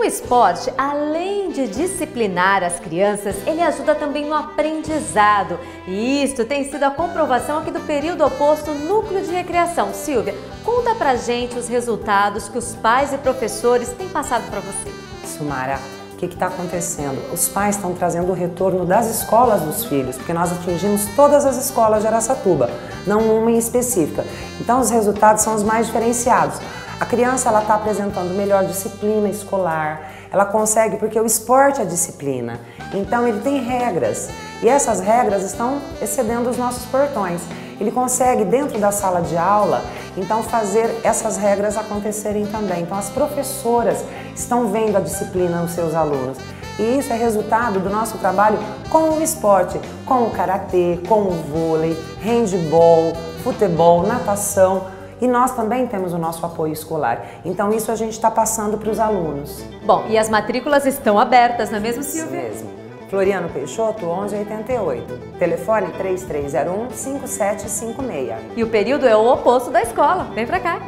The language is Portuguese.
O esporte, além de disciplinar as crianças, ele ajuda também no aprendizado. E isto tem sido a comprovação aqui do período oposto Núcleo de Recreação. Silvia, conta pra gente os resultados que os pais e professores têm passado para você. Sumara, o que está acontecendo? Os pais estão trazendo o retorno das escolas dos filhos, porque nós atingimos todas as escolas de Araçatuba, não uma em específica. Então os resultados são os mais diferenciados. A criança ela está apresentando melhor disciplina escolar, ela consegue porque o esporte é disciplina. Então ele tem regras e essas regras estão excedendo os nossos portões. Ele consegue dentro da sala de aula então fazer essas regras acontecerem também. Então as professoras estão vendo a disciplina nos seus alunos. E isso é resultado do nosso trabalho com o esporte, com o karatê, com o vôlei, handball, futebol, natação e nós também temos o nosso apoio escolar. Então isso a gente está passando para os alunos. Bom, e as matrículas estão abertas, não é mesmo, Silvia? Isso mesmo. Floriano Peixoto, 1188. Telefone 3301 5756. E o período é o oposto da escola. Vem pra cá.